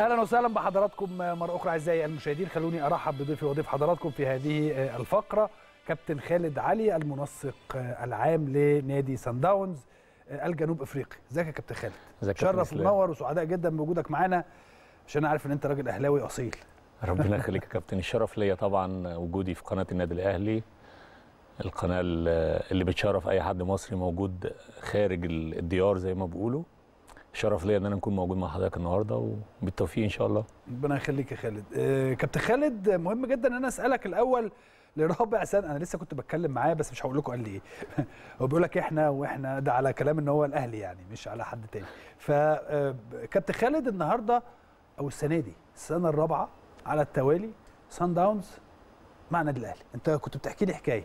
أهلا وسهلا بحضراتكم مرة أخرى أعزائي المشاهدين. خلوني أرحب بضيفي وضيف حضراتكم في هذه الفقرة. كابتن خالد علي المنسق العام لنادي سان داونز الجنوب إفريقي. إزيك يا كابتن خالد؟ شرف؟ ومنور وسعداء جدا بوجودك معانا عشان عارف إن أنت راجل أهلاوي أصيل. ربنا يخليك يا كابتن. الشرف ليا طبعا وجودي في قناة النادي الأهلي القناة اللي بتشرف أي حد مصري موجود خارج الديار زي ما بيقولوا. شرف ليا إن أنا اكون موجود مع حضرتك النهارده وبالتوفيق إن شاء الله. ربنا يخليك يا خالد. آه، كابتن خالد مهم جدا إن أنا أسألك الأول لرابع سنة. أنا لسه كنت بتكلم معاه بس مش هقول لكم قال لي إيه. هو بيقول لك إحنا وإحنا ده على كلام إن هو الأهلي يعني مش على حد تاني. فكابتن خالد النهارده أو السنة دي السنة الرابعة على التوالي سان داونز مع النادي الأهلي. أنت كنت بتحكي لي حكاية.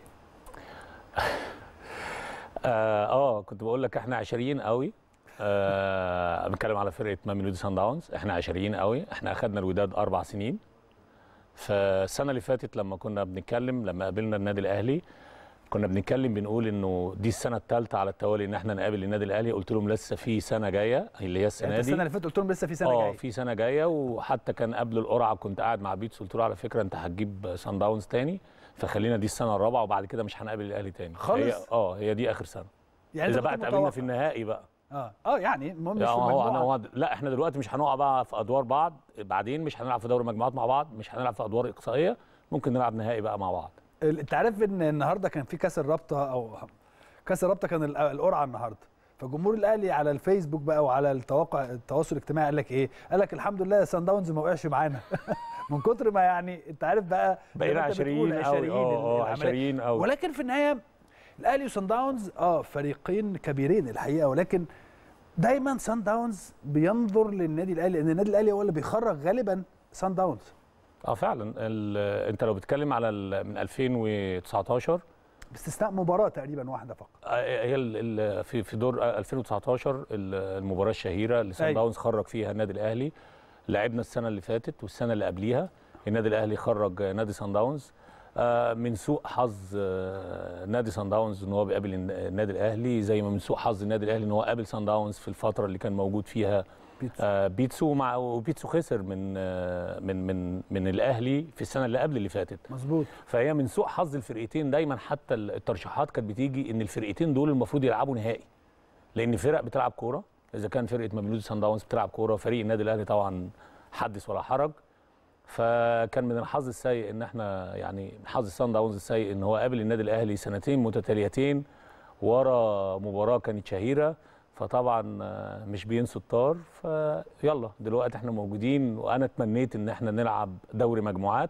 آه, آه كنت بقول لك إحنا عشريين قوي. آه بنتكلم على فرقة ماميلودي سان داونز. إحنا عشريين قوي. إحنا اخذنا الوداد أربع سنين. فالسنة اللي فاتت لما كنا بنتكلم لما قابلنا النادي الأهلي كنا بنتكلم بنقول إنه دي السنة الثالثه على التوالي إن إحنا نقابل النادي الأهلي. قلت لهم لسه في سنة جاية اللي هي السنة يعني دي. السنة اللي فاتت قلت لهم لسه في سنة آه جاية. في سنة جاية. وحتى كان قبل القرعة كنت قاعد مع بيتسو. قلت له على فكرة أنت هتجيب سان داونز تاني. فخلينا دي السنة الرابعة وبعد كده مش هنقابل الأهلي تاني. خالص؟ آه هي دي آخر سنة. يعني إذا بقى اتقابلنا. في النهائي بقى. آه آه يعني المهم مش هو. أنا هو لا إحنا دلوقتي مش هنقع بقى في أدوار بعض بعدين مش هنلعب في دوري مجموعات مع بعض مش هنلعب في أدوار إقصائية ممكن نلعب نهائي بقى مع بعض انت عارف إن النهارده كان في كأس الرابطة أو كأس الرابطة كان ال- القرعة النهارده فجمهور الأهلي على الفيسبوك بقى وعلى التواقع التواصل الاجتماعي قال لك إيه؟ قال لك الحمد لله سان داونز ما وقعش معانا من كتر ما يعني انت عارف بقى بقينا ما أنت بتقول عشريين قوي العملية. عشريين قوي ولكن في النهاية الأهلي وسان داونز آه فريقين كبيرين الحقيقة ولكن دايما سان داونز بينظر للنادي الأهلي لأن النادي الأهلي هو اللي بيخرج غالبا سان داونز آه فعلا. أنت لو بتتكلم على من 2019 باستثناء مباراة تقريبا واحدة فقط. آه، هي في في دور آه، 2019 ال- المباراة الشهيرة اللي سان أيوة. داونز خرج فيها النادي الأهلي. لعبنا السنة اللي فاتت والسنة اللي قبليها. النادي الأهلي خرج نادي سان داونز من سوء حظ آه، نادي سان داونز إن هو بيقابل الن- النادي الأهلي زي ما من سوء حظ النادي الأهلي إن هو قابل سان داونز في الفترة اللي كان موجود فيها بيتسو. آه، بيتسو مع وبيتسو خسر من آه، من من من الأهلي في السنة اللي قبل اللي فاتت. مظبوط. فهي من سوء حظ الفرقتين دايما حتى الترشيحات كانت بتيجي إن الفرقتين دول المفروض يلعبوا نهائي. لأن فرق بتلعب كورة إذا كان فرقة ماميلودي سان داونز بتلعب كورة فريق النادي الأهلي طبعا حدث ولا حرج. فكان من الحظ السيء إن إحنا يعني حظ سان داونز السيء إن هو قابل النادي الأهلي سنتين متتاليتين ورا مباراة كانت شهيرة. فطبعا آه، مش بينسوا الطار. فيلا دلوقتي إحنا موجودين وأنا اتمنيت إن إحنا نلعب دوري مجموعات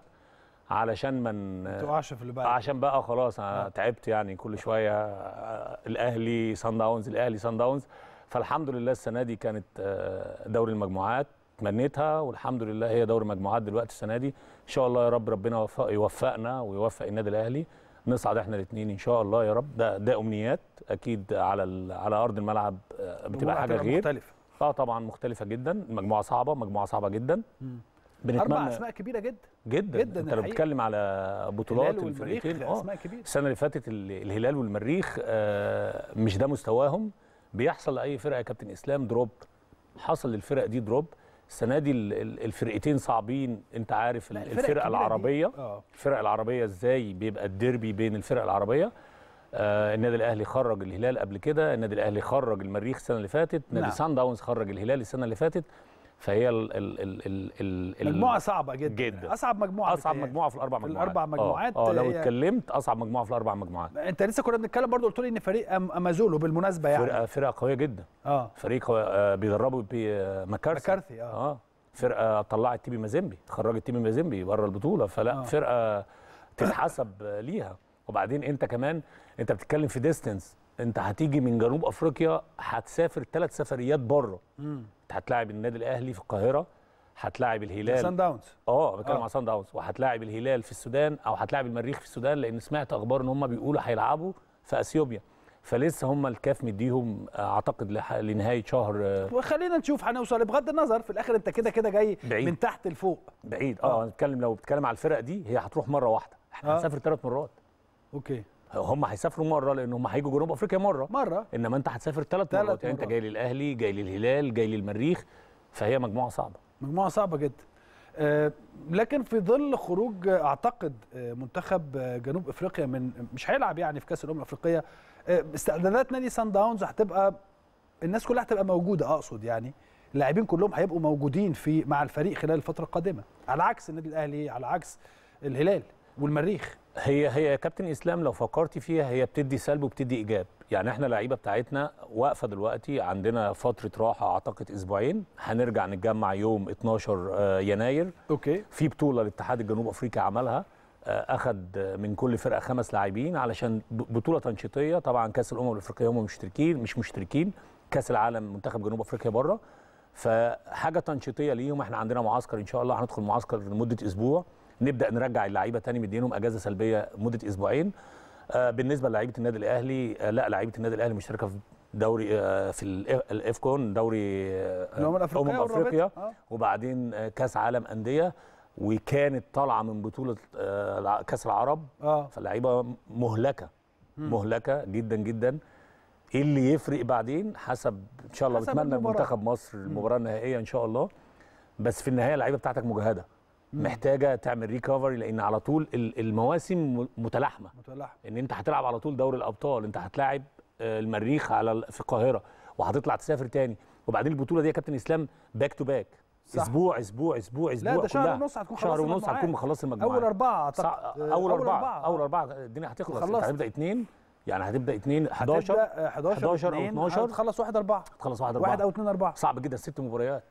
علشان ما تقعش في اللي بعد عشان بقى خلاص أنا. تعبت يعني كل شوية آه، الأهلي سان داونز الأهلي سان داونز. فالحمد لله السنة دي كانت آه، دوري المجموعات. تمنيتها والحمد لله هي دوري مجموعات دلوقتي السنة دي. إن شاء الله يا رب ربنا يوفق يوفقنا ويوفق النادي الأهلي. نصعد إحنا الاثنين إن شاء الله يا رب. ده ده أمنيات. أكيد على على أرض الملعب آه، بتبقى حاجة غير. مختلفة. آه طبعا مختلفة جدا. المجموعه صعبة مجموعة صعبة جدا. أربع أسماء كبيرة جدا. جدا, جداً أنت لو. بتتكلم على بطولات الفرقتين آه أسماء كبيرة. السنة اللي فاتت ال- الهلال والمريخ آه، مش ده مستواهم. بيحصل لأي فرقة يا كابتن إسلام drop. حصل للفرق دي drop. السنة دي ال- ال- الفرقتين صعبين. انت عارف الفرقة العربية. آه. الفرق العربية إزاي بيبقى الديربي بين الفرق العربية؟ آه النادي الأهلي خرج الهلال قبل كده. النادي الأهلي خرج المريخ السنة اللي فاتت. نادي. سان داونز خرج الهلال السنة اللي فاتت. فهي ال ال ال ال ال مجموعة صعبة جدا. جدا. أصعب مجموعة أصعب. مجموعة في الأربع مجموعات. الأربع مجموعات آه, آه لو اتكلمت أصعب مجموعة في الأربع مجموعات. أنت لسه كنا بنتكلم برضو قلت لي إن فريق امازولو بالمناسبه يعني. فرقه فرقة قوية جدا. آه. فريق آه، بيدربوا بي- آه، مكارثي مكارثي آه, آه. فرقة طلعت تي بي مازيمبي خرجت تي بي مازيمبي بره البطولة فلا آه. آه. فرقة تتحسب آه، ليها. وبعدين أنت كمان أنت بتتكلم في distance أنت هتيجي من جنوب أفريقيا هتسافر ثلاث سفريات بره. هتلاعب النادي الأهلي في القاهرة هتلاعب الهلال. سان داونز آه بتكلم آه. على سان داونز وهتلاعب الهلال في السودان أو هتلاعب المريخ في السودان لأن سمعت أخبار إن هم بيقولوا هيلعبوا في أثيوبيا. فلسه هم الكاف مديهم آه، أعتقد لح- لنهاية شهر آه، وخلينا نشوف هنوصل. بغض النظر في الآخر أنت كده كده جاي بعيد. من تحت لفوق. بعيد. آه. آه. نتكلم لو بتتكلم على الفرق دي هي هتروح مرة واحدة. إحنا آه. هنسافر ثلاث مرات. أوكي. هم هيسافروا مرة لأن هم هيجوا جنوب أفريقيا مرة. مرة. إنما أنت هتسافر ثلاث مرات. يعني أنت. جاي للأهلي جاي للهلال جاي للمريخ فهي مجموعة صعبة. مجموعة صعبة جدا. آه، لكن في ظل خروج أعتقد آه، منتخب آه، جنوب أفريقيا من مش هيلعب يعني في كأس الأمم الأفريقية. آه، استعدادات نادي سان داونز هتبقى الناس كلها هتبقى موجودة أقصد يعني. اللاعبين كلهم هيبقوا موجودين في مع الفريق خلال الفترة القادمه على عكس النادي الأهلي على عكس الهلال. والمريخ. هي هي يا كابتن إسلام لو فكرتي فيها هي بتدي سلب وبتدي إيجاب. يعني إحنا اللعيبة بتاعتنا واقفة دلوقتي عندنا فترة راحة أعتقد أسبوعين. هنرجع نتجمع يوم 12 آه، يناير. أوكي. في بطولة الاتحاد الجنوب افريقي عملها. آه، أخد من كل فرقة خمس لاعبين علشان بطولة تنشيطية. طبعا كأس الأمم الأفريقية هم مشتركين مش مشتركين. كأس العالم منتخب جنوب أفريقيا بره. فحاجة تنشيطية ليهم. إحنا عندنا معسكر إن شاء الله. هندخل معسكر لمدة أسبوع. نبدأ نرجع اللعيبة تاني مدينهم أجازة سلبية مدة أسبوعين. آه، بالنسبة للعيبة النادي الأهلي آه، لا لعيبة النادي الأهلي مشتركة في دوري آه، في الافكون دوري آه، والرابطة. أفريقيا. آه. وبعدين آه، كأس عالم أندية. وكانت طالعة من بطولة آه، كأس العرب. آه. فاللعيبة مهلكة مهلكة جدا جدا. إيه اللي يفرق بعدين؟ حسب إن شاء الله بتمنى. منتخب مصر المباراة النهائية إن شاء الله. بس في النهاية اللعيبة بتاعتك مجهدة. محتاجة تعمل ريكفري لأن على طول ال- المواسم متلاحمة. متلاحم إن أنت هتلعب على طول دوري الأبطال أنت هتلاعب آه، المريخ على في القاهرة وهتطلع تسافر تاني. وبعدين البطولة دي يا كابتن إسلام back to back صح. أسبوع أسبوع أسبوع أسبوع لا ده شهر. ونص هتكون شهر خلصت ونص. هتكون مخلص المجموعات. أول أربعة أعتقد. صع- آه، أول أربعة. أول أربعة الدنيا هتخلص. انت وخلصت. هتبدأ اثنين يعني هتبدأ اثنين 11 هتبدا 11 11 أو 12 تخلص 1 4 تخلص واحد واحد أربعة. أو 2 4 صعب جدا ست مباريات.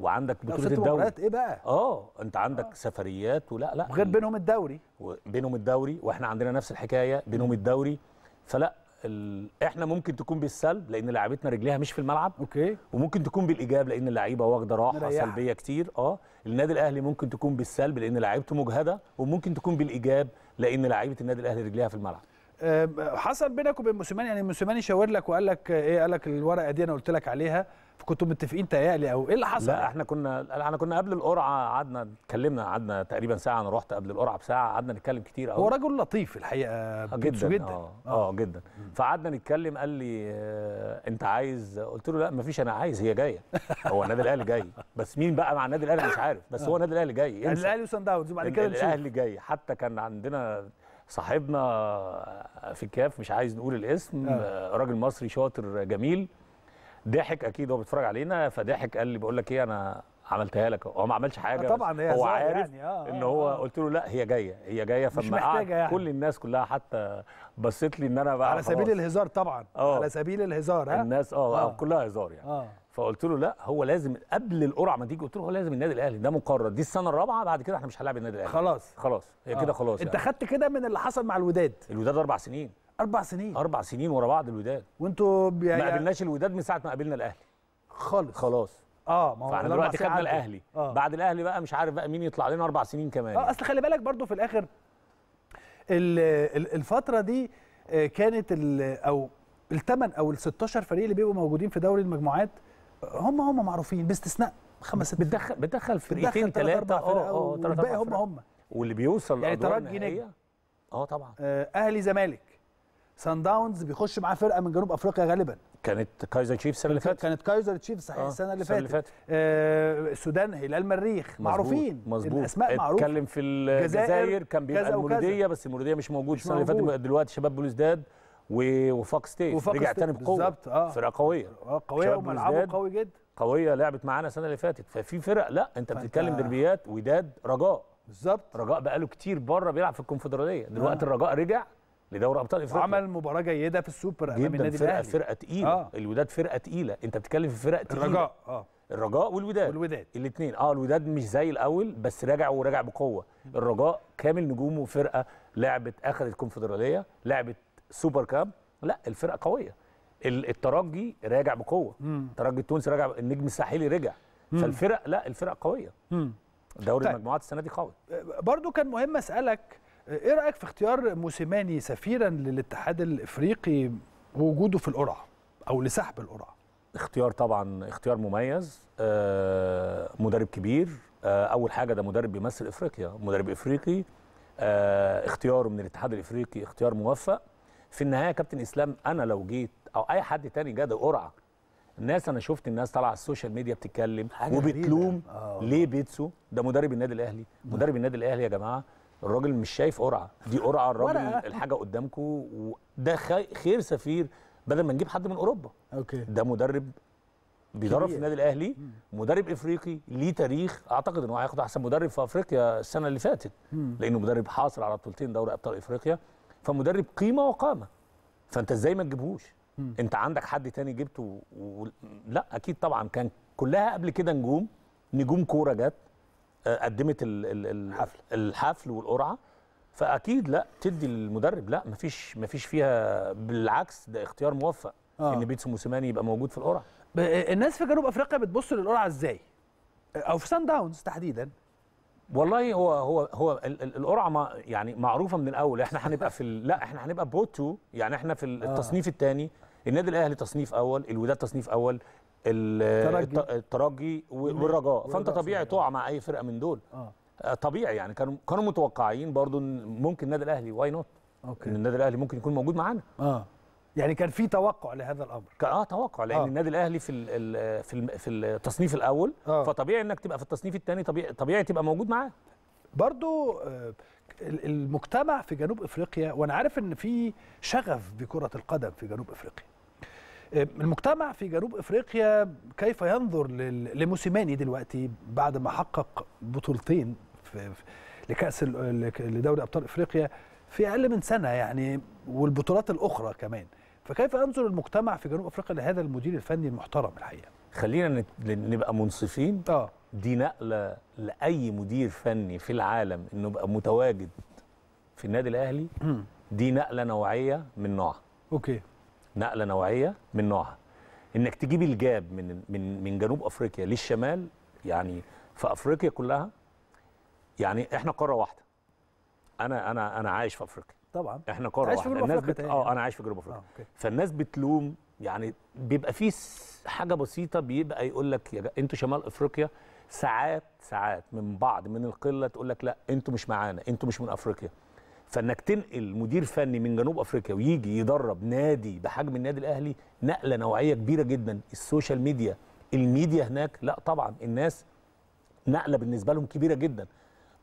وعندك بطولة الدوري. إيه بقى؟ آه أنت عندك سفريات ولا لا. غير بينهم الدوري؟ بينهم الدوري وإحنا عندنا نفس الحكاية بينهم الدوري. فلا ال... إحنا ممكن تكون بالسلب لأن لعيبتنا رجليها مش في الملعب. okay. وممكن تكون بالإيجاب لأن اللعيبة واخدة راحة مريحة. سلبية كتير. آه النادي الأهلي ممكن تكون بالسلب لأن لعيبته مجهدة. وممكن تكون بالإيجاب لأن لعيبة النادي الأهلي رجليها في الملعب. آه، حصل بينك وبين موسيماني؟ يعني موسيماني شاور لك وقال لك إيه؟ قال لك الورقة دي أنا قلت لك عليها. فكنتوا متفقين تهيألي أو إيه اللي حصل؟ لا إحنا كنا إحنا كنا قبل القرعة قعدنا اتكلمنا قعدنا تقريبا ساعة أنا رحت قبل القرعة بساعة قعدنا نتكلم كتير قوي هو رجل لطيف الحقيقة آه، بيتسو جدا آه آه. جدا. فقعدنا نتكلم قال لي آه أنت عايز؟ قلت له لا مفيش أنا عايز هي جاية. هو النادي الأهلي جاي. بس مين بقى مع النادي الأهلي؟ مش عارف. بس هو النادي الأهلي جاي. الأهلي وسان داونز وبعد كده نشوف. الأهلي جاي. حتى كان عندنا صاحبنا في الكاف مش عايز نقول الاسم آه. آه. راجل مصري شاطر جميل. ضحك أكيد هو بيتفرج علينا فضحك قال لي بقول لك إيه أنا عملتها لك هو ما عملش حاجة آه طبعا هي هو عارف يعني، آه، إن آه، هو آه. قلت له لا هي جاية هي جاية فما قعد يعني. كل الناس كلها حتى بصيت لي إن أنا بقى على سبيل خلاص. الهزار طبعا آه. على سبيل الهزار ها الناس آه, آه. آه. كلها هزار يعني آه فقلت له لا هو لازم قبل القرعة ما تيجي قلت له هو لازم النادي الأهلي ده مقرر دي السنة الرابعة بعد كده إحنا مش هنلاعب النادي الأهلي خلاص خلاص هي آه. كده خلاص أنت يعني. خدت كده من اللي حصل مع الوداد الوداد أربع سنين أربع سنين. أربع سنين ورا بعض الوداد. وانتوا بي- ما يعني قابلناش الوداد من ساعة ما قابلنا الأهلي. خلاص خلاص. آه ما هو فإحنا دلوقتي خدنا. الأهلي. آه. بعد الأهلي بقى مش عارف بقى مين يطلع لنا أربع سنين كمان. آه أصل خلي بالك برضو في الآخر ال- ال- الفترة دي آه، كانت أو الثمان أو ال 16 فريق اللي بيبقوا موجودين في دوري المجموعات آه، هم هم معروفين باستثناء خمس ست بتدخل بتدخل فرقتين ثلاثة آه آه أربع هم هم. واللي بيوصل يعني ترجي نجم. آه طبعا. آه، أهلي زمالك. سان داونز بيخش معاه فرقة من جنوب أفريقيا غالبا. كانت كايزر تشيفز السنة اللي فاتت؟ كانت كايزر تشيفز صحيح آه، السنة اللي السنة اللي فاتت. آه، السودان هلال مريخ معروفين. مظبوط. الأسماء معروفه اتكلم في الجزائر كان بيبقى. المولوديه بس المولوديه مش موجود. السنة اللي فاتت. دلوقتي شباب بلوزداد و- وفاق سطيف. رجع سطيف، تاني بقوة. بالظبط، آه. فرقة قوية. آه قوية وملعبه. قوي جدا. قوية لعبت معانا السنة اللي فاتت. ففي فرق لا انت بتتكلم دربيات وداد رجاء. بالظبط. رجاء بقاله كتير بره بيلعب في الكونفدرالية. دلوقتي آه. الرجاء رجع لدوري أبطال إفريقيا. وعمل مباراة جيدة في السوبر أمام النادي فرقه الأهلي. فرقة تقيلة. آه. الوداد فرقة تقيلة. أنت بتتكلم في فرق تقيلة. الرجاء آه. الرجاء والوداد. والوداد. الاثنين آه الوداد مش زي الأول بس راجع وراجع بقوة. الرجاء كامل نجومه فرقه لعبت اخذت كونفدرالية لعبت super cup. لا الفرقة قوية. ال- الترجي راجع بقوة. مم. الترجي التونسي راجع النجم الساحلي رجع. فالفرق لا الفرق قوية. مم. دوري طيب. المجموعات السنة دي قوي. برضو كان مهم أسألك إيه رأيك في اختيار موسيماني سفيرا للاتحاد الإفريقي ووجوده في القرعة أو لسحب القرعة؟ اختيار طبعا اختيار مميز. آه مدرب كبير. آه أول حاجة ده مدرب بيمثل إفريقيا. مدرب إفريقي. آه اختياره من الاتحاد الإفريقي اختيار موفق. في النهاية كابتن إسلام أنا لو جيت أو أي حد تاني جاد قرعة الناس أنا شفت الناس طالعة على ال social media بتتكلم وبتلوم. ليه بيتسو؟ ده مدرب النادي الأهلي. مدرب النادي الأهلي يا جماعة الراجل مش شايف قرعة. دي قرعة الراجل. الحاجة قدامكم وده خي- خير سفير بدل ما نجيب حد من أوروبا. okay. ده مدرب بيدرب. في النادي الأهلي مدرب إفريقي ليه تاريخ. أعتقد إن هو هياخد أحسن مدرب في أفريقيا السنة اللي فاتت. لأنه مدرب حاصل على بطولتين دوري أبطال إفريقيا. فمدرب قيمة وقامة. فأنت إزاي ما تجيبهوش؟ أنت عندك حد تاني جبته و... و... لا أكيد طبعا كان كلها قبل كده نجوم. نجوم كورة جت. قدمت. ال... ال... الحفل. الحفل والقرعة فأكيد لا تدي المدرب لا مفيش مفيش فيها بالعكس ده اختيار موفق آه. إن بيتسو موسيماني يبقى موجود في القرعة الناس في جنوب أفريقيا بتبص للقرعة إزاي أو في سان داونز تحديدا والله هو هو هو ال- ال- القرعة ما يعني معروفة من الأول إحنا هنبقى في لا إحنا هنبقى pot two يعني إحنا في آه. التصنيف الثاني النادي الأهلي تصنيف أول الوداد تصنيف أول الترجي. والرجاء. فأنت طبيعي تقع مع أي فرقة من دول. آه. آه، طبيعي يعني. كانوا كانوا متوقعين برضو ممكن النادي الأهلي why not إن أوكي النادي الأهلي ممكن يكون موجود معانا. آه. يعني كان في توقع لهذا الأمر. آه توقع. لأن آه. النادي الأهلي في ال- ال- في الم- في التصنيف الأول آه. فطبيعي إنك تبقى في التصنيف الثاني طبيعي طبيعي تبقى موجود معاه. برضو آه، ال- المجتمع في جنوب إفريقيا وأنا عارف إن في شغف بكرة القدم في جنوب إفريقيا. آه، المجتمع في جنوب إفريقيا كيف ينظر لموسيماني دلوقتي بعد ما حقق بطولتين في لكأس لدوري أبطال إفريقيا في أقل من سنة يعني والبطولات الأخرى كمان. فكيف ينظر المجتمع في جنوب إفريقيا لهذا المدير الفني المحترم الحقيقة؟ خلينا نبقى منصفين. آه. دي نقلة لأي مدير فني في العالم إنه يبقى متواجد في النادي الأهلي. دي نقلة نوعية من نوعها. okay. نقلة نوعية من نوعها. إنك تجيب ال gap من من من جنوب أفريقيا للشمال يعني في أفريقيا كلها يعني إحنا قارة واحدة. أنا أنا أنا عايش في أفريقيا. طبعا. إحنا قارة عايش في واحدة. جنوب الناس بت... آه أنا عايش في جنوب أفريقيا. أوكي. فالناس بتلوم يعني بيبقى في حاجة بسيطة بيبقى يقول لك يا أنتوا شمال أفريقيا. ساعات ساعات من بعض من القلة تقول لك لا أنتوا مش معانا أنتوا مش من أفريقيا. فإنك تنقل مدير فني من جنوب أفريقيا ويجي يدرب نادي بحجم النادي الأهلي نقلة نوعية كبيرة جدا ال social media. الميديا هناك لا طبعا الناس نقلة بالنسبة لهم كبيرة جدا.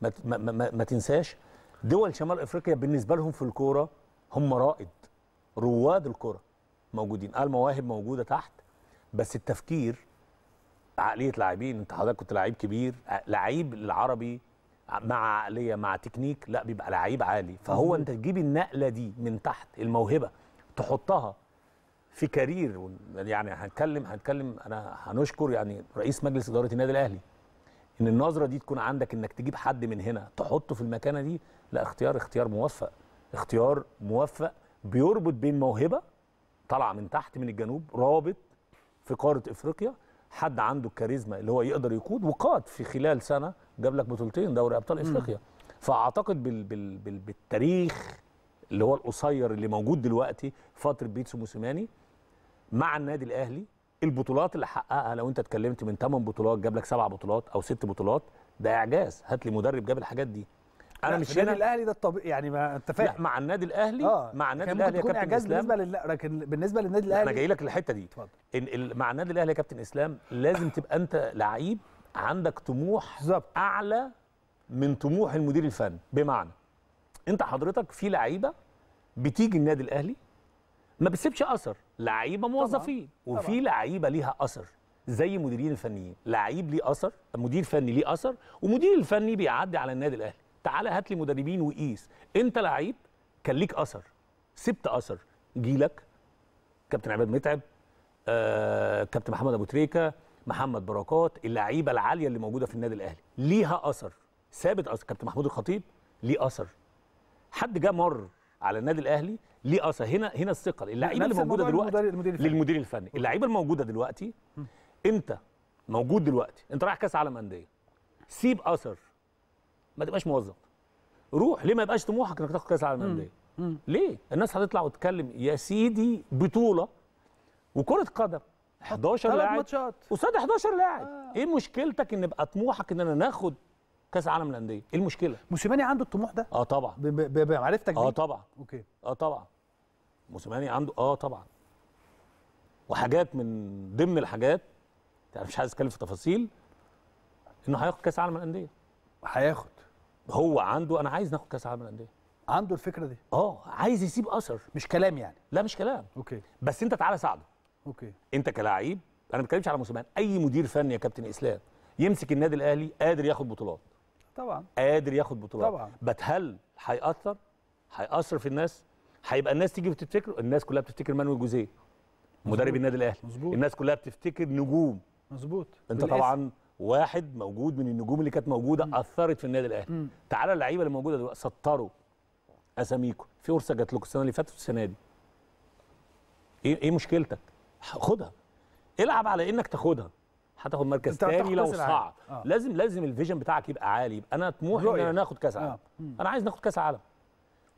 ما, ما, ما, ما تنساش دول شمال أفريقيا بالنسبة لهم في الكورة هم رائد رواد الكره موجودين. آه المواهب موجودة تحت بس التفكير عقلية لاعبين أنت حضرتك كنت لعيب كبير ع- لعيب العربي مع عقلية مع تكنيك لا بيبقى لعيب عالي. فهو انت تجيب النقلة دي من تحت الموهبة تحطها في كارير يعني هنتكلم هنتكلم أنا هنشكر يعني رئيس مجلس إدارة النادي الأهلي إن النظرة دي تكون عندك إنك تجيب حد من هنا تحطه في المكانة دي لا اختيار اختيار موفق. اختيار موفق بيربط بين موهبة طالعة من تحت من الجنوب رابط في قارة إفريقيا حد عنده الكاريزما اللي هو يقدر يقود وقاد في خلال سنة جاب لك بطولتين دوري أبطال إفريقيا. فأعتقد بال بال بال بالتاريخ اللي هو القصير اللي موجود دلوقتي فترة بيتسو موسيماني مع النادي الأهلي البطولات اللي حققها لو أنت اتكلمت من 8 بطولات جاب لك 7 بطولات أو 6 بطولات ده إعجاز. هات لي مدرب جاب الحاجات دي. أنا مش في النادي هنا. الأهلي ده الطبيعي يعني ما أنت فاهم. مع النادي الأهلي مع النادي كان الأهلي يا كابتن إعجاز إسلام. بالنسبة لل... لكن بالنسبة للنادي الاهلي أنا جاي لك الحته دي. اتفضل. إن ال- مع النادي الأهلي يا كابتن إسلام لازم تبقى أنت لعيب عندك طموح بالظبط. أعلى من طموح المدير الفني. بمعنى أنت حضرتك في لعيبة بتيجي النادي الأهلي ما بتسيبش أثر. لعيبة موظفين. وفي طبعاً. لعيبة ليها أثر زي مديرين الفنيين لعيب ليه أثر مدير فني ليه أثر ومدير الفني بيعدي على النادي الأهلي. تعالى هات لي مدربين وقيس. انت لعيب كان ليك اثر. سبت اثر. جيلك كابتن عماد متعب آه، كابتن محمد ابو تريكة محمد بركات اللعيبة العالية اللي موجودة في النادي الأهلي. ليها اثر. ثابت اثر. كابتن محمود الخطيب ليه اثر. حد جه مر على النادي الأهلي ليه اثر. هنا هنا الثقة. اللعيبة اللي موجودة دلوقتي المدير الفني. للمدير الفني. اللعيبة الموجودة دلوقتي انت موجود دلوقتي. انت رايح كأس عالم أندية. سيب اثر. ما تبقاش موظف. روح ليه ما يبقاش طموحك إنك تاخد كأس عالم انديه ليه؟ الناس هتطلع وتتكلم يا سيدي بطولة وكرة قدم 11 ثلاث لاعب. ماتشات. قصاد 11 لاعب. إيه مشكلتك إن يبقى طموحك إن أنا ناخد كأس عالم الانديه إيه المشكلة؟ موسيماني عنده الطموح ده؟ آه طبعا. بمعرفتك آه طبعا. أوكي. آه طبعا. موسيماني عنده آه طبعا. وحاجات من ضمن الحاجات يعني مش عايز أتكلم في تفاصيل إنه هياخد كأس عالم الانديه هياخد. هو عنده أنا عايز ناخد كأس عالم الانديه عنده الفكرة دي؟ آه عايز يسيب أثر. مش كلام يعني. لا مش كلام. okay. بس أنت تعالى ساعده. okay. أنت كلاعب أنا ما بتكلمش على موسيماني أي مدير فني يا كابتن إسلام يمسك النادي الأهلي قادر ياخد بطولات. طبعا. قادر ياخد بطولات. طبعا. بس هل هيأثر؟ هيأثر في الناس؟ هيبقى الناس تيجي وتفتكر الناس كلها بتفتكر مانويل جوزيه مدرب النادي الأهلي. مظبوط. الناس كلها بتفتكر نجوم. مظبوط. أنت. طبعا واحد موجود من النجوم اللي كانت موجودة أثرت في النادي الأهلي مم. تعالى اللعيبة اللي موجودة دلوقتي سطروا اساميكم في فرصه جات لكم السنة اللي فاتت والسنة دي إيه إيه مشكلتك خدها العب على إنك تاخدها هتاخد مركز تاني لو. صعد آه. لازم لازم ال vision بتاعك يبقى عالي يبقى أنا طموحي إن. أنا ناخد كأس عالم آه. مم. أنا عايز ناخد كأس عالم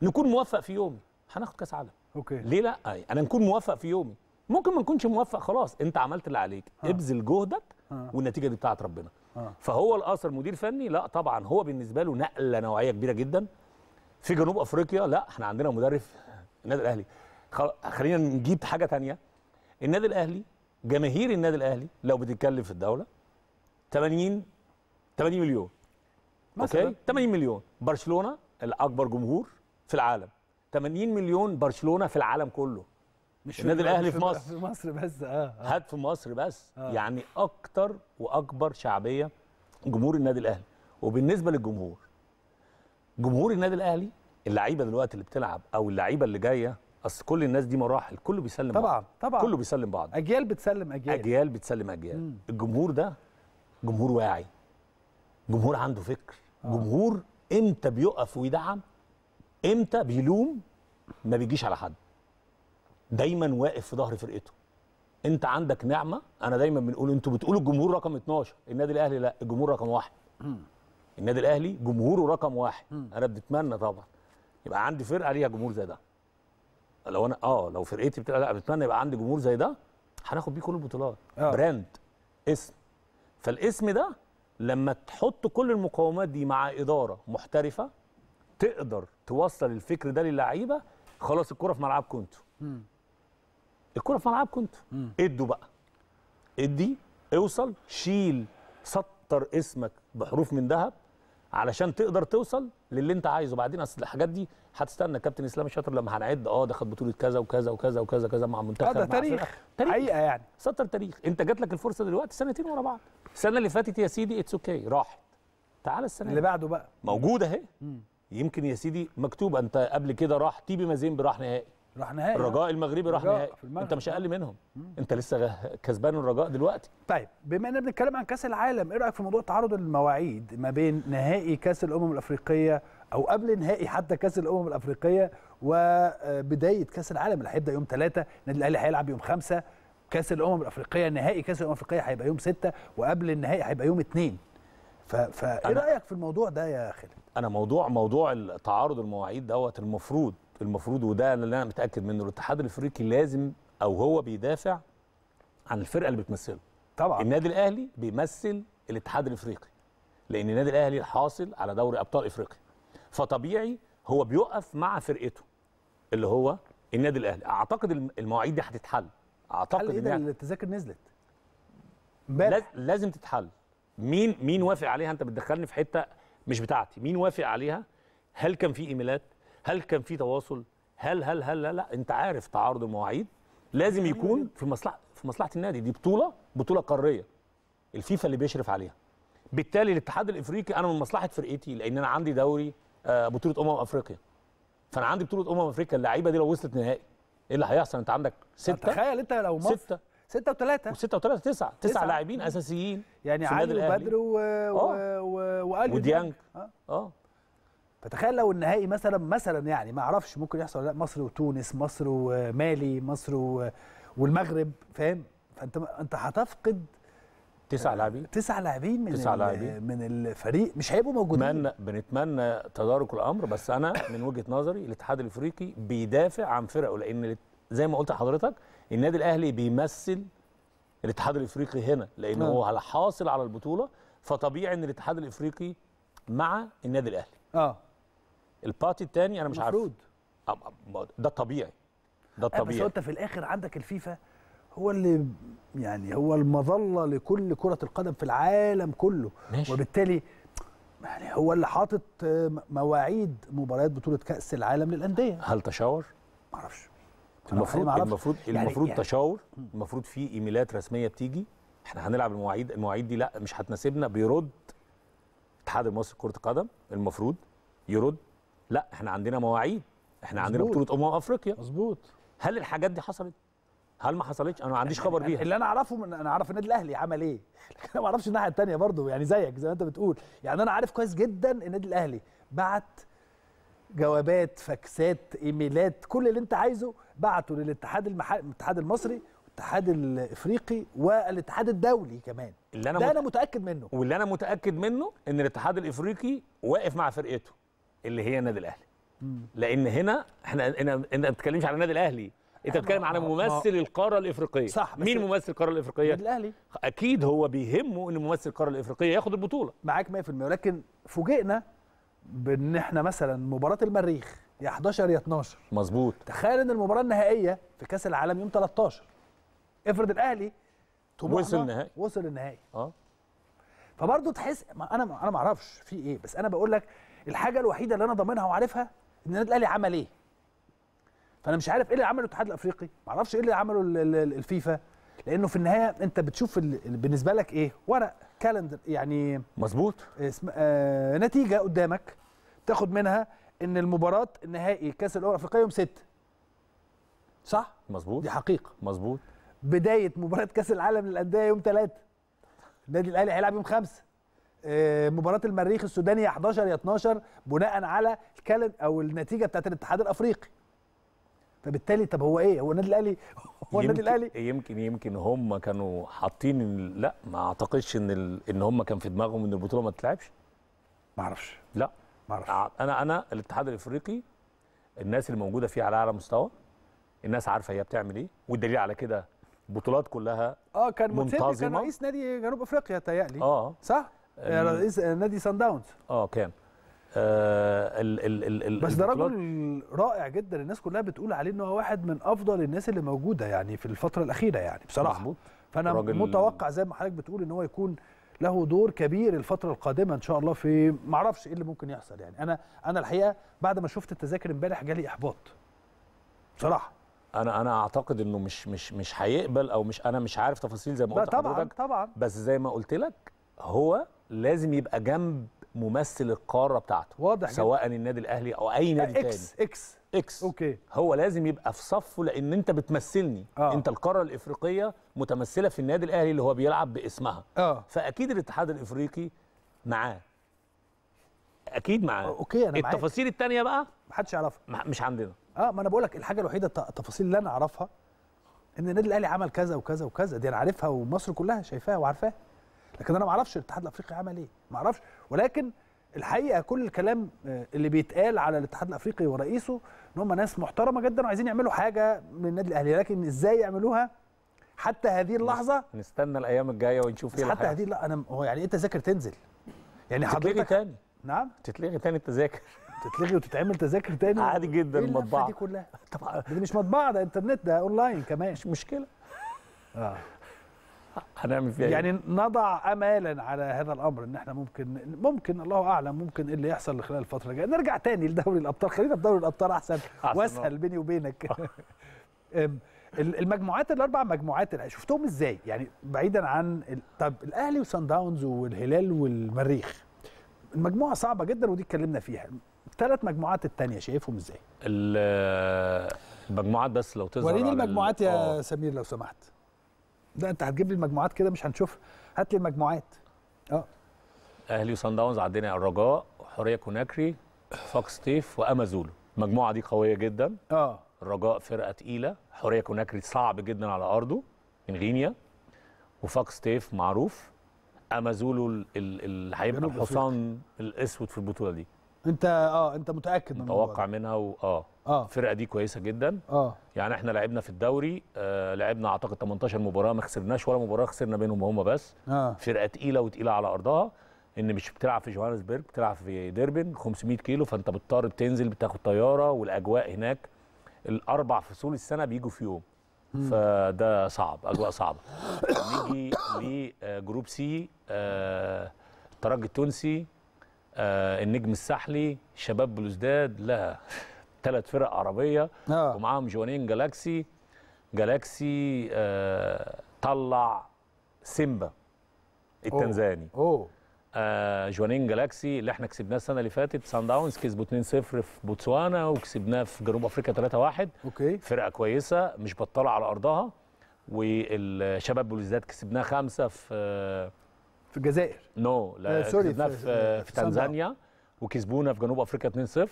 نكون موفق في يومي هناخد كأس عالم okay ليه لأ أنا نكون موفق في يومي ممكن ما نكونش موفق خلاص أنت عملت اللي عليك آه. ابذل جهدك آه. والنتيجة دي بتاعت ربنا. آه. فهو الآثر مدير فني لا طبعا هو بالنسبة له نقلة نوعية كبيرة جدا. في جنوب أفريقيا لا إحنا عندنا مدرب النادي الأهلي. خل- خلينا نجيب حاجة تانية. النادي الأهلي جماهير النادي الأهلي لو بتتكلم في الدولة 80 80 مليون. مثلاً. أوكي؟ 80 مليون. برشلونة الأكبر جمهور في العالم. 80 مليون برشلونة في العالم كله. مش النادي الأهلي مش في مصر. في مصر بس آه, آه. هات في مصر بس. آه. يعني أكتر وأكبر شعبية جمهور النادي الأهلي. وبالنسبة للجمهور جمهور النادي الأهلي اللعيبة دلوقتي اللي بتلعب أو اللعيبة اللي جاية أصل كل الناس دي مراحل كله بيسلم بعض. طبعا طبعا. كله بيسلم بعض. أجيال بتسلم أجيال. أجيال بتسلم أجيال. مم. الجمهور ده جمهور واعي. جمهور عنده فكر. جمهور إمتى بيقف ويدعم إمتى بيلوم ما بيجيش على حد. دايما واقف في ظهر فرقته. انت عندك نعمة أنا دايما بنقول أنتوا بتقولوا الجمهور رقم 12 النادي الأهلي لا الجمهور رقم واحد. النادي الأهلي جمهوره رقم واحد. أنا بتمنى طبعا يبقى عندي فرقة ليها جمهور زي ده. لو أنا آه لو فرقتي بتلعب لا بتمنى يبقى عندي جمهور زي ده هناخد بيه كل البطولات. آه. براند اسم. فالاسم ده لما تحط كل المقومات دي مع إدارة محترفة تقدر توصل الفكر ده للعيبة خلاص الكرة في ملعبكم أنتوا. الكرة في ملعبكم أنتوا. ادوا بقى. ادي اوصل شيل سطر اسمك بحروف من ذهب علشان تقدر توصل للي انت عايزه. بعدين اصل الحاجات دي هتستنى كابتن إسلام الشاطر لما هنعد. آه ده خد بطولة كذا وكذا وكذا وكذا كذا مع منتخب ده تاريخ. حقيقة يعني. سطر تاريخ. انت جات لك الفرصة دلوقتي سنتين ورا بعض. السنة اللي فاتت يا سيدي it's okay راحت. تعال السنة اللي بعده بقى. موجوده اهي. يمكن يا سيدي مكتوب انت قبل كده راح. تيبي مازيمبي راح نهائي. راح نهائي. الرجاء المغربي راح نهائي. انت مش أقل منهم. انت لسه كسبان الرجاء دلوقتي. طيب بما اننا بنتكلم عن كاس العالم إيه رأيك في موضوع تعارض المواعيد ما بين نهائي كاس الامم الافريقية أو قبل نهائي حتى كاس الامم الافريقية وبداية كاس العالم اللي هيبدأ يوم ثلاثة النادي الأهلي هيلعب يوم خمسة كاس الامم الافريقية نهائي كاس الامم الافريقية هيبقى يوم ستة وقبل النهائي هيبقى يوم اثنين فايه أنا- رأيك في الموضوع ده يا خالد؟ أنا موضوع موضوع تعارض المواعيد دوت المفروض المفروض وده اللي أنا متأكد منه الاتحاد الإفريقي لازم أو هو بيدافع عن الفرقة اللي بتمثله. طبعا. النادي الأهلي بيمثل الاتحاد الإفريقي لأن النادي الأهلي حاصل على دوري أبطال إفريقيا. فطبيعي هو بيقف مع فرقته اللي هو النادي الأهلي. أعتقد الم- المواعيد دي هتتحل. أعتقد ده هي التذاكر نزلت؟ لازم تتحل. مين مين وافق عليها؟ أنت بتدخلني في حتة مش بتاعتي. مين وافق عليها؟ هل كان في إيميلات؟ هل كان في تواصل؟ هل هل هل لا, لا. انت عارف تعارض المواعيد. لازم يكون في مصلحه في مصلحة النادي. دي بطولة بطولة قارية. الفيفا اللي بيشرف عليها. بالتالي الاتحاد الإفريقي أنا من مصلحة فرقتي لأن أنا عندي دوري آه، بطولة أمم أفريقيا. فأنا عندي بطولة أمم أفريقيا. اللعيبة دي لو وصلت نهائي إيه اللي هيحصل؟ أنت عندك ستة. تخيل أنت لو مصر ستة. ستة وثلاثة وستة وثلاثة تسعة. تسعة. لاعبين أساسيين يعني علي. وبدر و... و... و... وأليو وديانج. آه. فتخيل لو النهائي مثلا مثلا يعني ما أعرفش ممكن يحصل لأ. مصر وتونس مصر ومالي مصر و... والمغرب فاهم؟ فأنت أنت هتفقد تسعة لاعبين. تسع لاعبين من تسع لاعبين. من الفريق. مش هيبقوا موجودين. بنتمنى بنتمنى تدارك الأمر بس أنا من وجهة نظري الاتحاد الإفريقي بيدافع عن فرقه لأن زي ما قلت لحضرتك النادي الأهلي بيمثل الاتحاد الإفريقي هنا لأن نعم. هو على حاصل على البطولة فطبيعي إن الاتحاد الإفريقي مع النادي الأهلي. آه. البارتي الثاني أنا مش عارف. المفروض. ده الطبيعي ده آه، بس هو الطبيعي أنت في الآخر عندك الفيفا هو اللي يعني هو المظلة لكل كرة القدم في العالم كله. ماشي. وبالتالي يعني هو اللي حاطط آه، مواعيد مباريات بطولة كأس العالم للأندية. هل تشاور؟ المفروض ما أعرفش. المفروض يعني- المفروض يعني- تشاور. المفروض في إيميلات رسمية بتيجي. إحنا هنلعب المواعيد. المواعيد دي لأ مش هتناسبنا. بيرد الاتحاد المصري لكره القدم. المفروض يرد. لا إحنا عندنا مواعيد. إحنا عندنا مظبوط. بطولة أمم أفريقيا. مظبوط. هل الحاجات دي حصلت؟ هل ما حصلتش؟ أنا ما عنديش خبر بيها. اللي أنا أعرفه من أنا أعرف النادي الأهلي عمل إيه. لكن أنا ما أعرفش الناحية الثانية برضه يعني زيك زي ما أنت بتقول. يعني أنا عارف كويس جدا النادي الأهلي بعت جوابات فاكسات إيميلات كل اللي أنت عايزه بعته للاتحاد المح... الاتحاد المصري والاتحاد الإفريقي والاتحاد الدولي كمان. اللي أنا ده مت... أنا متأكد منه. واللي أنا متأكد منه إن الاتحاد الإفريقي واقف مع فرقته. اللي هي النادي الأهلي. لأن هنا إحنا هنا انت ما بتتكلمش على النادي الأهلي. أنت بتتكلم على ما- ما- ممثل القارة الإفريقية. صح، مين ممثل القارة الإفريقية؟ النادي الأهلي. أكيد هو بيهمه إن ممثل القارة الإفريقية ياخد البطولة. معاك 100% ولكن فوجئنا بإن إحنا مثلا مباراة المريخ يا 11 يا 12 مظبوط. تخيل إن المباراة النهائية في كأس العالم يوم 13 افرض الأهلي وصل النهائي. وصل النهائي. آه. فبرضه تحس ما أنا أنا ما أعرفش في إيه بس أنا بقول لك الحاجة الوحيدة اللي أنا ضامنها وعارفها إن النادي الأهلي عمل إيه. فأنا مش عارف إيه اللي عمله الاتحاد الأفريقي ما أعرفش إيه اللي عمله ال- ال- الفيفا لأنه في النهاية أنت بتشوف ال- ال- بالنسبة لك إيه؟ ورق كالندر يعني مظبوط. اسم آه نتيجة قدامك تاخد منها إن المباراة النهائي كأس الأمم الأفريقية يوم 6 صح؟ مظبوط. دي حقيقة. مظبوط. بداية مباراة كأس العالم للأندية يوم 3 النادي الأهلي هيلعب يوم 5 آه، مباراة المريخ السوداني يا 11 يا 12 بناء على الكالن أو النتيجة بتاعت الاتحاد الأفريقي. فبالتالي طب هو إيه؟ هو النادي الأهلي؟ هو النادي يمكن- الأهلي؟ يمكن يمكن هم كانوا حاطين لا ما أعتقدش إن ال... إن هم كان في دماغهم إن البطولة ما تتلعبش. ما أعرفش. لا. ما أعرفش. أنا أنا الاتحاد الأفريقي الناس اللي موجودة فيه على أعلى مستوى الناس عارفة هي بتعمل إيه والدليل على كده البطولات كلها آه كان متسيبي كان. رئيس نادي جنوب أفريقيا تهيألي. آه. صح؟ آه، رئيس آه، نادي سان داونز. آه كان آه ال ال ال ال بس ده رجل رائع جدا الناس كلها بتقول عليه إن هو واحد من أفضل الناس اللي موجودة يعني في الفترة الأخيرة يعني بصراحة. مظبوط. فأنا متوقع زي ما حضرتك بتقول إن هو يكون له دور كبير الفترة القادمة إن شاء الله في ما أعرفش إيه اللي ممكن يحصل يعني. أنا أنا الحقيقة بعد ما شفت التذاكر امبارح جالي إحباط. بصراحة. أنا أنا أعتقد إنه مش مش مش هيقبل أو مش أنا مش عارف تفاصيل زي ما قلت طبعا لحضرتك طبعا. بس زي ما قلت لك هو لازم يبقى جنب ممثل القارة بتاعته واضح جدا. سواء النادي الأهلي أو أي نادي تاني. إكس إكس. إكس. okay. هو لازم يبقى في صفه لأن أنت بتمثلني. آه. أنت القارة الإفريقية متمثلة في النادي الأهلي اللي هو بيلعب باسمها. آه. فأكيد الاتحاد الإفريقي معاه. أكيد معاه. أوكي أنا التفاصيل التانية بقى؟ محدش يعرفها. مش عندنا. آه ما أنا بقول لك الحاجة الوحيدة الت- التفاصيل اللي أنا أعرفها إن النادي الأهلي عمل كذا وكذا وكذا دي أنا عارفها ومصر كلها شايفاها وعارفاها. لكن أنا ما أعرفش الاتحاد الأفريقي عمل إيه ما أعرفش. ولكن الحقيقة كل الكلام آه، اللي بيتقال على الاتحاد الأفريقي ورئيسه إن هم ناس محترمة جدا وعايزين يعملوا حاجة من النادي الأهلي. لكن إزاي يعملوها؟ حتى هذه اللحظة نستنى الأيام الجاية ونشوف إيه حتى. هذه لا أنا هو يعني إيه تذاكر تنزل؟ يعني تتلغي حضرتك تاني. نعم. تتلغي تاني التذاكر. تتلغي وتتعمل تذاكر تاني؟ عادي جدا إيه اللفة المطبعة. دي كلها؟ طبعا. دي مش مطبعة ده إنترنت ده أونلاين كمان. مش مشكلة. آه. هنعمل فيها يعني نضع امالا على هذا الأمر إن إحنا ممكن ممكن الله أعلم ممكن إيه اللي يحصل خلال الفترة الجاية. نرجع تاني لدوري الأبطال. خلينا في دوري الأبطال أحسن. أحسن، وأسهل بيني وبينك. المجموعات الأربع مجموعات اللي شفتهم إزاي؟ يعني بعيدا عن ال... طب الأهلي وسان داونز والهلال والمريخ. المجموعة صعبة جدا ودي اتكلمنا فيها. الثلاث مجموعات التانية شايفهم إزاي؟ ال- المجموعات بس لو تظهر وريني المجموعات يا آه. سمير لو سمحت. لا انت هتجيب لي المجموعات كده مش هنشوفها هات لي المجموعات. آه. أهلي وصن داونز عندنا الرجاء حورية كوناكري وفاق سطيف وامازولو المجموعة دي قوية جدا. آه. الرجاء فرقة تقيلة. حورية كوناكري صعب جدا على أرضه. من غينيا ووفاق سطيف معروف. امازولو ال- ال- اللي هيبقى الحصان الأسود في البطولة دي. انت آه انت متأكد من متوقع ده. منها واه آه. الفرقه دي كويسة جدا. آه. يعني إحنا لعبنا في الدوري آه لعبنا أعتقد 18 مباراة ما خسرناش ولا مباراة خسرنا بينهم هم بس. آه. فرقة تقيلة وتقيلة على أرضها. إن مش بتلعب في جوهانسبرج بتلعب في ديربن 500 كيلو. فأنت بتضطر بتنزل بتاخد طيارة والأجواء هناك الأربع فصول السنة بيجوا في يوم. فده صعب أجواء صعبة. نيجي ل group C آه، الترجي التونسي آه، النجم الساحلي شباب بلوزداد لا. ثلاث فرق عربية آه. ومعاهم جوانين جالاكسي. جالاكسي آه، طلع سيمبا التنزاني. أوه. آه جوانين جالاكسي اللي إحنا كسبناه السنة اللي فاتت سان داونز كسبوا 2-0 في بوتسوانا وكسبناه في جنوب أفريقيا 3-1 okay. فرقة كويسة مش بطاله على أرضها. والشباب بلوزداد كسبناه خمسة في في الجزائر. no آه، لا sorry، كسبناه في- في, في- تنزانيا وكسبونا في جنوب أفريقيا 2-0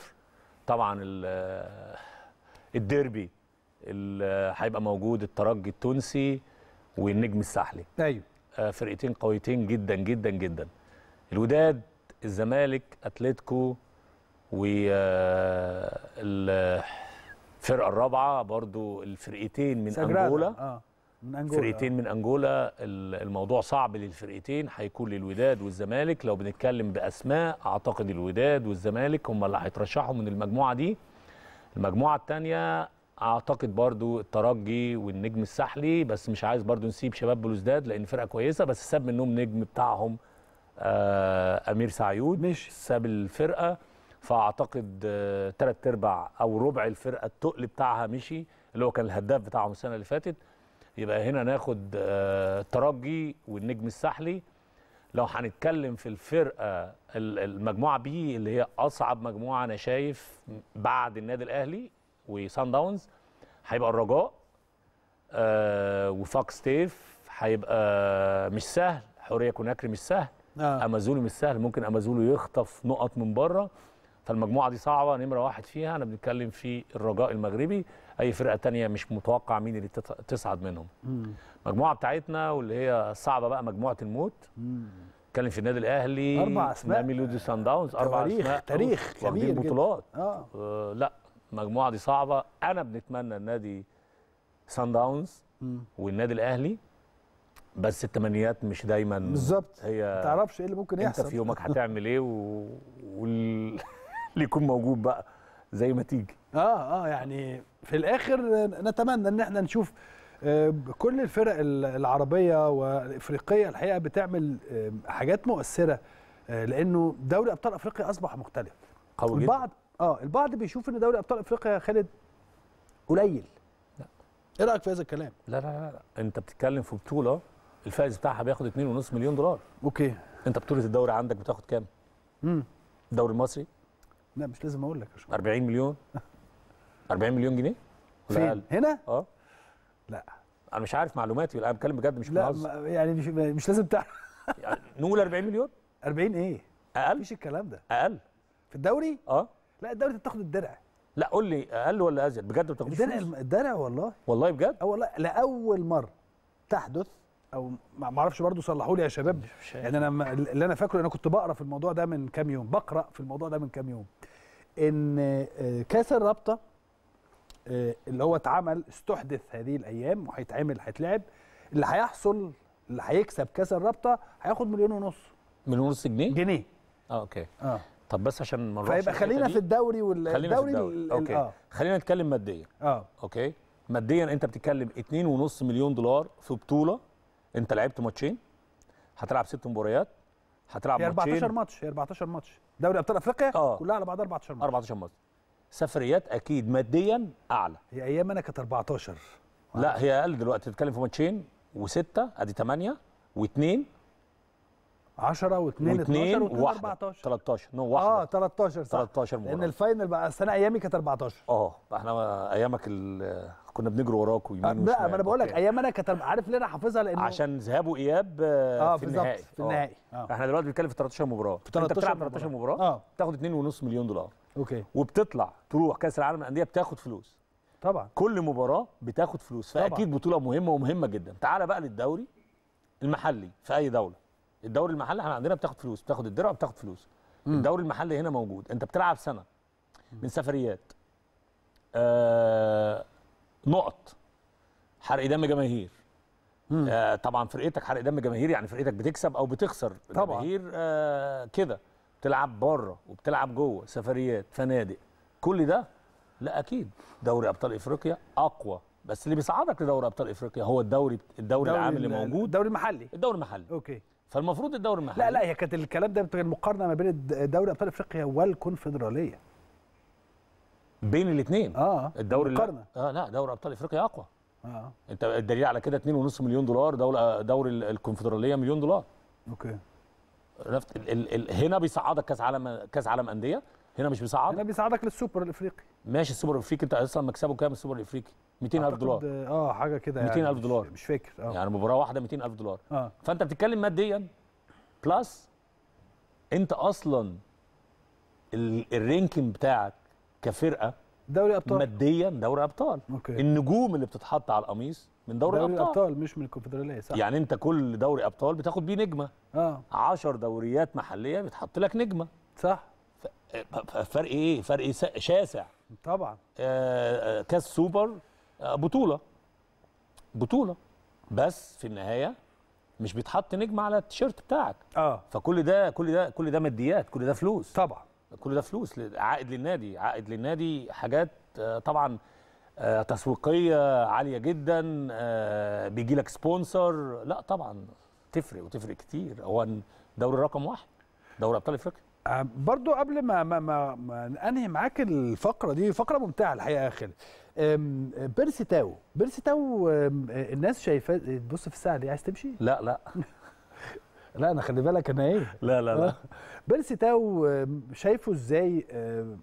طبعا ال- الديربي اللي هيبقى موجود الترجي التونسي والنجم الساحلي. أيوه. آه، فرقتين قويتين جدا جدا جدا. الوداد الزمالك أتلتيكو والفرقه الرابعة برضو الفرقتين من. انجولا آه. من أنجولا. فرقتين من أنجولا. ال- الموضوع صعب للفرقتين هيكون للوداد والزمالك. لو بنتكلم بأسماء أعتقد الوداد والزمالك هم اللي هيترشحوا من المجموعة دي. المجموعة الثانية أعتقد برضو الترجي والنجم الساحلي بس مش عايز برضو نسيب شباب بلوزداد لأن فرقة كويسة بس ساب منهم نجم بتاعهم آه أمير سعيود. ماشي. ساب الفرقة. فأعتقد آه تلات أرباع أو ربع الفرقة التقل بتاعها مشي اللي هو كان الهداف بتاعهم السنة اللي فاتت. يبقى هنا ناخد آه، الترجي والنجم الساحلي لو هنتكلم في الفرقة ال- المجموعة B اللي هي أصعب مجموعة أنا شايف بعد النادي الأهلي وسان داونز هيبقى الرجاء آه ووفاق سطيف هيبقى مش سهل حورية كوناكري مش سهل آه. امازولو مش سهل ممكن امازولو يخطف نقط من بره. فالمجموعة دي صعبه نمرة واحد فيها أنا بنتكلم في الرجاء المغربي أي فرقة تانية مش متوقع مين اللي تصعد منهم. المجموعة بتاعتنا واللي هي صعبه بقى مجموعة الموت مم. نتكلم في النادي الأهلي أربع أسماء. ميلودي سان داونز أربع تواريخ، أسماء تاريخ كبير. بطولات آه آه لا المجموعة دي صعبه أنا بنتمنى النادي سان داونز. والنادي الأهلي بس التمنيات مش دايما بالظبط هي ما تعرفش إيه اللي ممكن أنت يحصل في يومك هتعمل إيه و... وال... اللي يكون موجود بقى زي ما تيجي. آه آه يعني في الآخر نتمنى إن إحنا نشوف آه، كل الفرق ال- العربية والإفريقية الحقيقة بتعمل آه، حاجات مؤثرة آه، لأنه دوري أبطال أفريقيا أصبح مختلف. قوي البعض آه البعض بيشوف إن دوري أبطال أفريقيا يا خالد قليل. لا. إيه رأيك في هذا الكلام؟ لا لا لا, لا. أنت بتتكلم في بطولة الفائز بتاعها بياخد 2.5 مليون دولار. أوكي. أنت بطولة الدوري عندك بتاخد كام؟ امم الدوري المصري؟ لا مش لازم أقول لك يا شباب. 40 مليون؟ 40 مليون جنيه؟ فين؟ أقل؟ هنا؟ آه. لا. أنا مش عارف معلوماتي أنا بتكلم بجد مش لا يعني مش مش لازم تعرف يعني نقول 40 مليون؟ 40 إيه؟ أقل؟ مفيش الكلام ده. أقل. في الدوري؟ آه. لا الدوري أنت بتاخد الدرع. لا قول لي أقل ولا أزيد؟ بجد ما الدرع؟ الدرع والله. والله بجد؟ آه والله لأول مرة تحدث أو ما أعرفش برضه صلحوا لي يا شباب. يعني أنا اللي أنا فاكره أنا كنت بقرأ في الموضوع ده من كام يوم بقرأ في الموضوع ده من كام يوم إن آه، كاس الرابطة آه، اللي هو اتعمل استحدث هذه الأيام وهيتعمل هيتلعب اللي هيحصل اللي هيكسب كاس الرابطة هياخد مليون ونص. مليون ونص جنيه؟ جنيه. آه okay. آه. طب بس عشان ما نروحش فيبقى خلينا. في الدوري وال خلينا في الدوري ال- ال- okay. آه. خلينا نتكلم ماديا. آه. okay. ماديا أنت بتتكلم 2.5 مليون دولار في بطولة. انت لعبت ماتشين هتلعب ست مباريات هتلعب هي 14 ماتشين. ماتش هي 14 ماتش. دوري أبطال أفريقيا آه. كلها على بعضها 14 ماتش. 14 ماتش. سفريات أكيد ماديا أعلى. هي أيام أنا كانت 14 لا هي أقل دلوقتي. تتكلم في ماتشين وستة أدي 8 واثنين. 10 و2 واثنين 12 و2 وواحده 14 13 نو آه واحدة 13 صح 13 لأن مباراه ال final بقى السنة أيامي كانت 14 آه أحنا أيامك ال- كنا بنجري وراك ويمين آه، وشمال. لا ما أنا بقول لك. أيام أنا كانت عارف ليه أنا حافظها؟ لأنه عشان ذهاب وإياب آه آه في النهائي. في النهائي. آه. إحنا دلوقتي بنتكلم في 13 مباراة. في أنت 13 بتلعب مباراة. 13 مباراة. آه. تاخد 2.5 مليون دولار. أوكي. وبتطلع تروح كأس العالم للأندية بتاخد فلوس. طبعا. كل مباراة بتاخد فلوس. طبعا. فاكيد بطولة مهمة ومهمة جدا. تعال بقى للدوري المحلي في أي دولة. الدوري المحلي إحنا عندنا بتاخد فلوس. بتاخد الدرع وبتاخد فلوس. مم. الدوري المحلي هنا موجود. أنت بتلعب سنة من سفريات. آه نقط. حرق دم جماهير. آه طبعا فرقتك حرق دم جماهير يعني فرقتك بتكسب أو بتخسر. طبعا. جماهير آه كده. بتلعب بره وبتلعب جوه سفريات فنادق. كل ده؟ لا أكيد. دوري أبطال إفريقيا أقوى. بس اللي بيصعدك لدوري أبطال إفريقيا هو الدوري الدوري العام اللي ال- موجود. الدوري المحلي. الدوري المحلي. أوكي. فالمفروض الدوري المحلي. لا لا هي كانت الكلام ده كان مقارنه ما بين دوري أبطال إفريقيا والكونفدرالية. بين الاثنين. آه. الدوري مقارنة. آه لا دوري أبطال إفريقيا أقوى. آه. أنت الدليل على كده 2.5 مليون دولار دوري ال- الكونفدرالية مليون دولار. أوكي. عرفت؟ ال ال ال هنا بيصعدك كأس عالم كأس عالم أندية. هنا مش بيصعدك هنا بيساعدك للسوبر الإفريقي. ماشي السوبر الإفريقي. أنت أصلا مكسبه كام السوبر الإفريقي؟ 200000 أعتقد، دولار. آه حاجة كده 200,000 مش- دولار. مش فاكر. آه. يعني مباراة واحدة 200000 دولار. آه. فأنت بتتكلم ماديا. plus أنت أصلا ال- ال ranking بتاعك كفرقة دوري أبطال. ماديا دوري أبطال. أوكي. النجوم اللي بتتحط على القميص من دوري, دوري الابطال الابطال مش من الكونفدرالية صح. يعني أنت كل دوري أبطال بتاخد بيه نجمة. آه. 10 دوريات محلية بتحط لك نجمة. صح. ف- فرق إيه؟ فرق س- شاسع. طبعا. آه، آه، كأس سوبر آه، بطولة. بطولة. بس في النهاية مش بيتحط نجم على التيشيرت بتاعك. آه. فكل ده كل ده كل ده ماديات كل ده فلوس. طبعا. كل ده فلوس عائد للنادي عائد للنادي حاجات آه، طبعا آه، تسويقية عالية جدا آه، بيجي لك sponsor لا طبعا تفرق وتفرق كتير. هو دوري رقم واحد دوري أبطال إفريقيا. برضو قبل ما ما ما, ما أنهي معاك الفقرة دي فقرة ممتعة الحقيقة يا خالد أم، بيرسي تاو. بيرسي تاو الناس شايفاه بص في الساعة دي عايز تمشي؟ لا لا. لا أنا خلي بالك أنا إيه؟ لا لا لا. آه. بيرسي تاو شايفه إزاي أم،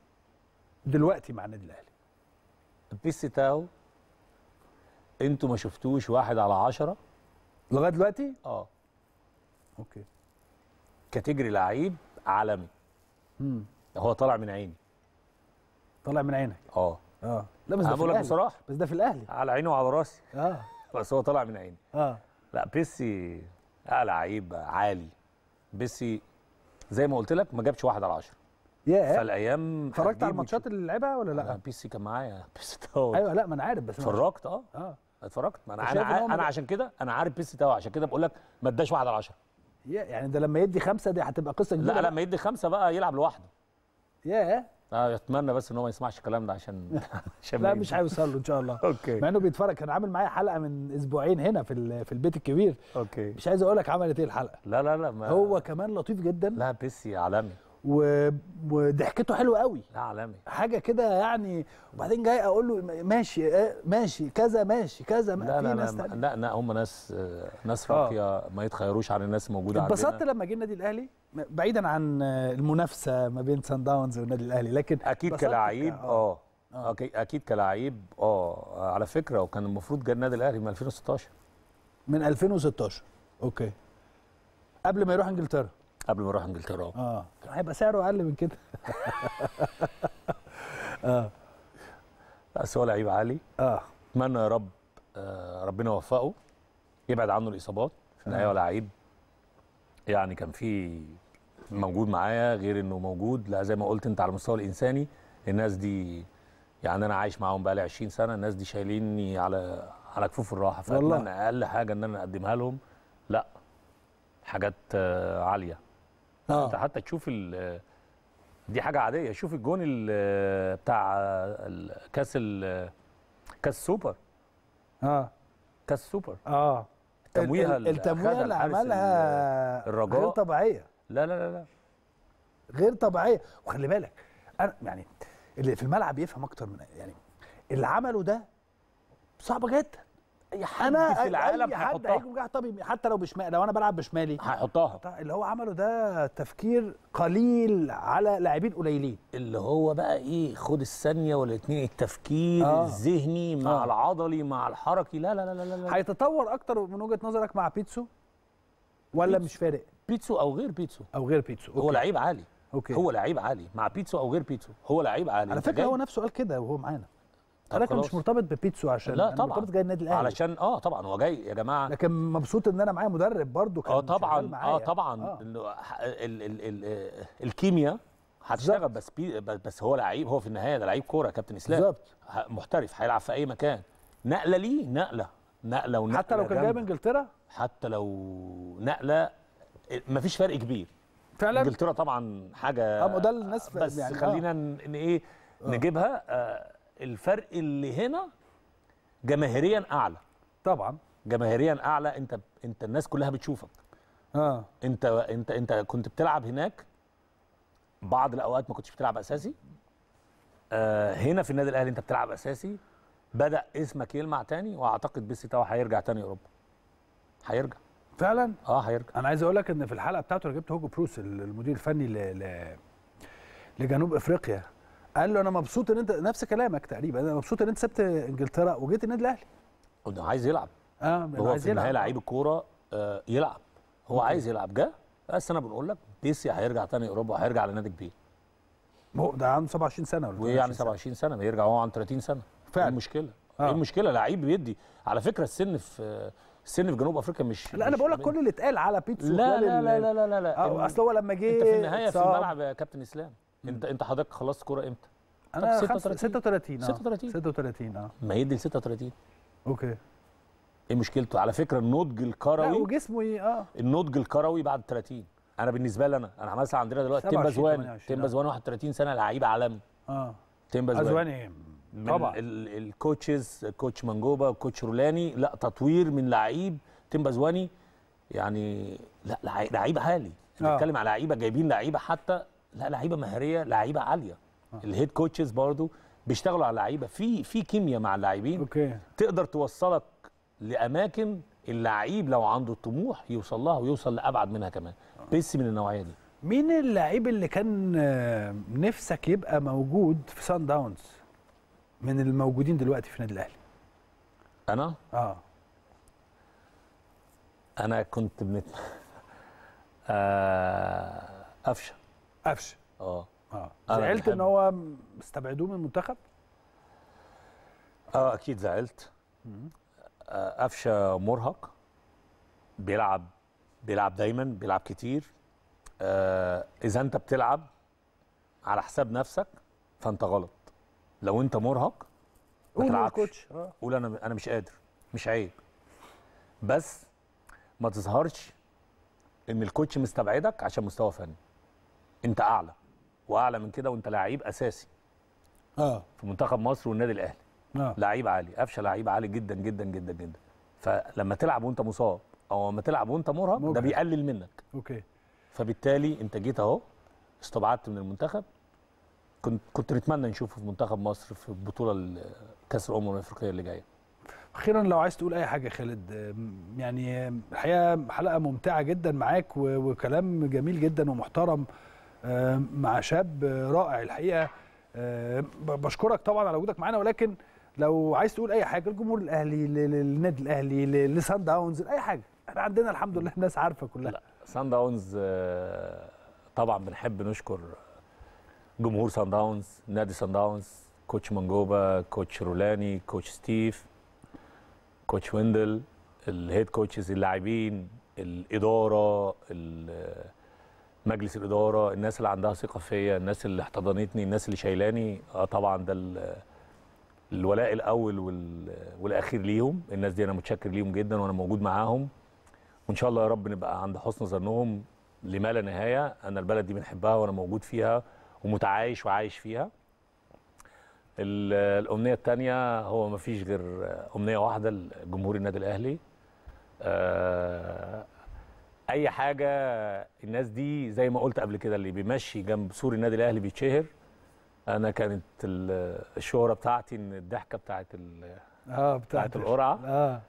دلوقتي مع النادي الأهلي؟ بيسي تاو أنتوا ما شفتوش واحد على عشرة؟ لغاية دلوقتي؟ آه. أوكي. category لعيب عالمي. امم هو طالع من عيني. طالع من عينك؟ آه. آه. لا بس ده في بقول لك بصراحة. بس ده في الأهلي. على عيني وعلى راسي. آه. بس هو طالع من عيني. آه. لا بيرسي آه لعيب عالي. بيرسي زي ما قلت لك ما جابش واحد على عشرة. ياه. فالأيام اتفرجت على الماتشات اللي لعبها ولا. لأ؟ لا بيرسي كان معايا. بيرسي تاو أيوه لأ ما أنا عارف بس أنا- اتفرجت آه. آه. اتفرجت. ما أنا أنا جا- عشان كده أنا عارف بيرسي تاو عشان كده بقول لك ما اداش واحد على عشرة. يا- يعني ده لما يدي خمسة دي هتبقى قصة كبيرة لا. لما يدي خمسة بقى يلعب لوحده. ياه. آه اتمنى بس إن هو ما يسمعش الكلام ده عشان عشان لا مش. هيوصل له إن شاء الله. أوكي. مع إنه بيتفرج. كان عامل معايا حلقة من أسبوعين هنا في في البيت الكبير. أوكي. مش عايز أقول لك عملت إيه الحلقة. لا لا لا ما هو كمان لطيف جدا. لا بيرسي عالمي. وضحكته حلوة قوي. عالمي. حاجة كده يعني وبعدين جاي أقول له ماشي آه، ماشي كذا ماشي كذا لا في لا ناس لا. لا لا هم ناس آه، ناس آه. راقيه ما يتخيروش عن الناس الموجوده اتبسطت عندنا لما جه النادي الأهلي؟ بعيدا عن آه، المنافسة ما بين سان داونز والنادي الأهلي لكن أكيد كلاعب آه. آه. أكيد أكيد كلاعب آه. على فكرة وكان المفروض جه النادي الأهلي من 2016 من 2016 أوكي. قبل ما يروح إنجلترا. قبل ما أروح إنجلترا. آه. آه هيبقى سعره أقل من كده. آه. بس هو لعيب عالي. آه. أتمنى يا رب آه، ربنا يوفقه يبعد عنه الإصابات في النهاية هو لعيب يعني كان في موجود معايا غير إنه موجود. لا زي ما قلت أنت على المستوى الإنساني الناس دي يعني أنا عايش معاهم بقالي 20 سنة الناس دي شايليني على على كفوف الراحة. والله. فاتمنى أقل حاجة إن أنا أقدمها لهم. لا حاجات آه، انت حتى تشوف ال- دي حاجة عادية. شوف الجون ال- بتاع كاس ال- كاس سوبر. آه. كاس سوبر. آه. التمويهه ال- ال- التمويهه اللي عملها الرجاء. غير طبيعية. لا لا لا لا. غير طبيعية. وخلي بالك أنا يعني اللي في الملعب يفهم أكتر من يعني اللي عمله ده صعب جدا. أنا في العالم اي حد هيحطها. طب حتى لو بشمال لو أنا بلعب بشمالي. هيحطها. اللي هو عمله ده تفكير قليل على لاعبين قليلين. اللي هو بقى إيه خد الثانية ولا اتنين التفكير آه. الذهني مع آه. العضلي مع الحركي. لا لا لا لا, لا. هيتطور أكتر من وجهة نظرك مع بيتسو؟ ولا بيتسو. مش فارق؟ بيتسو أو غير بيتسو. أو غير بيتسو. هو لعيب عالي. أوكي. هو لعيب عالي. مع بيتسو أو غير بيتسو. هو لعيب عالي. على فكرة هو نفسه قال كده وهو معانا. أنا مش. مرتبط ببيتسو عشان لا أنا طبعا مرتبط جاي النادي الأهلي. علشان آه طبعا هو جاي يا جماعة. لكن مبسوط إن أنا معايا مدرب برضو كان آه طبعا معايا. آه طبعا. آه. ال ال ال آه، الكيمياء هتشتغل بس بي بس هو لعيب هو في النهاية ده لعيب كورة كابتن إسلام. بالظبط. محترف هيلعب في أي مكان. نقلة ليه؟ نقلة. نقلة ونقلة حتى لو كان جاي من. إنجلترا؟ حتى لو نقلة مفيش فرق كبير. فعلا؟ إنجلترا طبعا حاجة آه ده الناس بس يعني خلينا ن- ان إيه نجيبها. آه الفرق اللي هنا جماهيريا أعلى. طبعا. جماهيريا أعلى. أنت أنت الناس كلها بتشوفك. آه. أنت أنت أنت كنت بتلعب هناك؟ بعض الأوقات ما كنتش بتلعب أساسي. آه هنا في النادي الأهلي أنت بتلعب أساسي. بدأ اسمك يلمع تاني وأعتقد بيسي تاو هيرجع تاني أوروبا. هيرجع. فعلا؟ آه هيرجع. أنا عايز أقول لك إن في الحلقة بتاعته أنا جبت هوجو بروس المدير الفني ل... ل... لجنوب إفريقيا. قال له أنا مبسوط إن أنت نفس كلامك تقريبا. أنا مبسوط إن أنت سبت إنجلترا وجيت النادي الأهلي. وده عايز يلعب. آه هو عايز في النهاية. لعيب الكورة آه يلعب. هو أوكي. عايز يلعب. جه. بس أنا بنقول لك بيرسي هيرجع تاني أوروبا وهيرجع لنادي كبير. هو ده عنده 27 سنة ولا وايه يعني 28 27 سنة ما يرجع هو عن 30 سنه فعلا. إيه المشكلة آه. إيه المشكلة؟ لعيب بيدي. على فكرة السن في السن في جنوب أفريقيا مش لا أنا بقول لك. كل اللي اتقال على بيتسو لا لا لا لا لا لا, لا. أصل هو لما جه أنت في النهاية في الملعب يا كابتن إسلام. انت انت حضرتك خلصت كورة إمتى؟ أنا طب 36 36 آه. 36. 36 آه. ما يدي ل 36 أوكي. إيه مشكلته؟ على فكرة النضج لا الكروي وجسمه ي- آه. النضج الكروي بعد 30 أنا بالنسبة لي أنا أنا مثلا عندنا دلوقتي 27 ثيمبا زواني 28 ثيمبا زواني 31 سنة لعيب عالمي. آه. ثيمبا زواني من طبعا. ال- ال- ال coaches coach منجوبا coach رولاني لا تطوير من لعيب. ثيمبا زواني يعني لا لعي- لعيب عالي. آه. أنا بتكلم على لعيبة جايبين لعيبة حتى لا لعيبة مهارية لعيبة عالية. ال head coaches برضو بيشتغلوا على لعيبه في في كيمياء مع اللاعبين. أوكي. تقدر توصلك لأماكن اللعيب لو عنده الطموح يوصل لها ويوصل لأبعد منها كمان. بيسي من النوعية دي. مين اللعيب اللي كان آه، نفسك يبقى موجود في سان داونز من الموجودين دلوقتي في النادي الأهلي؟ أنا؟ آه. أنا كنت بنت آه قفشه قفشه. آه. آه. زعلت إن هو استبعدوه من المنتخب؟ آه أكيد زعلت. آه، قفشه مرهق. بيلعب بيلعب دايما بيلعب كتير. آه إذا أنت بتلعب على حساب نفسك فأنت غلط. لو أنت مرهق ما قول تلعبش. آه. قول أنا أنا مش قادر مش عيب. بس ما تظهرش إن الكوتش مستبعدك عشان مستوى فني. انت اعلى واعلى من كده وانت لعيب اساسي. آه. في منتخب مصر والنادي الاهلي. آه. لعيب عالي قفشه لعيب عالي جدا جدا جدا جدا. فلما تلعب وانت مصاب أو لما تلعب وانت مرهق ده. بيقلل منك. أوكي. فبالتالي انت جيت اهو استبعدت من المنتخب. كنت كنت نتمنى نشوفه في منتخب مصر في البطوله ال- كأس الأمم الأفريقية اللي جاية. أخيرا لو عايز تقول أي حاجة خالد يعني الحقيقة حلقة ممتعة جدا معاك وكلام جميل جدا ومحترم. مع شاب آه، رائع الحقيقة. ب- بشكرك طبعا على وجودك معانا ولكن لو عايز تقول أي حاجة للجمهور الأهلي للنادي الأهلي لسان داونز اي حاجة. إحنا عندنا الحمد لله الناس عارفة كلها. لا سان داونز آه، طبعا بنحب نشكر جمهور سان داونز نادي سان داونز coach منجوبا coach رولاني coach ستيف coach ويندل ال head coaches اللاعبين الإدارة ال- مجلس الإدارة الناس اللي عندها ثقة فيا الناس اللي احتضنتني الناس اللي شايلاني آه طبعا ده ال- الولاء الأول وال- والأخير ليهم. الناس دي أنا متشكر ليهم جدا وأنا موجود معاهم. وإن شاء الله يا رب نبقى عند حسن ظنهم لما لا نهاية. أنا البلد دي بنحبها وأنا موجود فيها ومتعايش وعايش فيها. ال- الأمنية الثانية هو ما فيش غير أمنية واحدة لجمهور النادي الأهلي. آه، أي حاجة الناس دي زي ما قلت قبل كده اللي بيمشي جنب سور النادي الأهلي بيتشهر. أنا كانت ال- الشهرة بتاعتي إن الضحكة بتاعت آه بتاعت القرعة. آه.